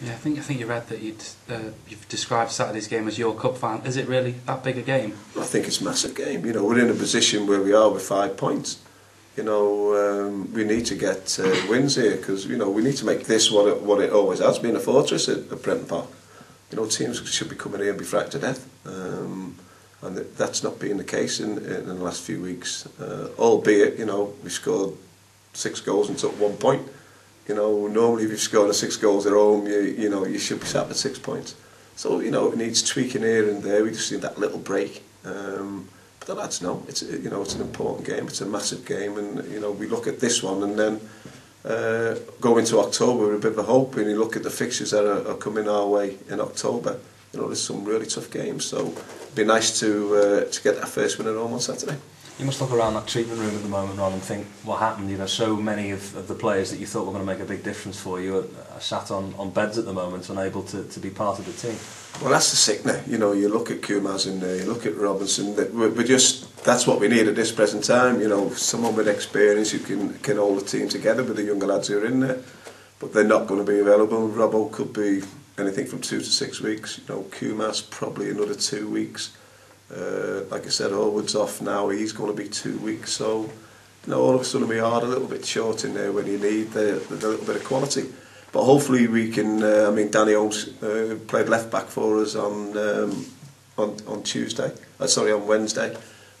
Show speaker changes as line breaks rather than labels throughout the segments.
Yeah, I think I think you read that you'd uh, you've described Saturday's game as your cup final. Is it really that big a game?
I think it's a massive game. You know, we're in a position where we are with five points. You know, um, we need to get uh, wins here because you know we need to make this what it, what it always has been a fortress at, at Prenton Park. You know, teams should be coming here and be frightened to death. Um, and that's not been the case in, in the last few weeks. Uh, albeit, you know, we scored six goals and took one point. You know, normally if you've scored six goals at home, you, you know, you should be sat at six points. So, you know, it needs tweaking here and there. We just need that little break. Um, but the lads know, it's, you know, it's an important game. It's a massive game. And, you know, we look at this one and then uh, go into October with a bit of a hope. And you look at the fixtures that are, are coming our way in October. You know, there's some really tough games. So it'd be nice to, uh, to get that first win at home on Saturday.
You must look around that treatment room at the moment, Ron, and think what happened. You know, so many of, of the players that you thought were going to make a big difference for you are, are sat on, on beds at the moment, unable to, to be part of the team.
Well, that's the sickener. You know, you look at Koumas and uh, you look at Robinson. We're, we're just that's what we need at this present time. You know, someone with experience who can can hold the team together with the younger lads who are in there. But they're not going to be available. Robbo could be anything from two to six weeks. You know, Koumas probably another two weeks. Uh, like I said, Hallwood's off now. He's going to be two weeks. So, you know, all of a sudden we are a little bit short in there when you need the, the, the little bit of quality. But hopefully we can. Uh, I mean, Danny Holmes uh, played left back for us on um, on on Tuesday. Uh, sorry, on Wednesday.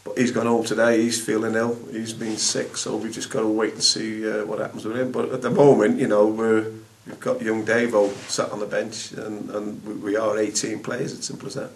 But he's gone home today. He's feeling ill. He's been sick. So we've just got to wait and see uh, what happens with him. But at the moment, you know, we're, we've got young Davo sat on the bench, and, and we are 18 players. It's simple as that.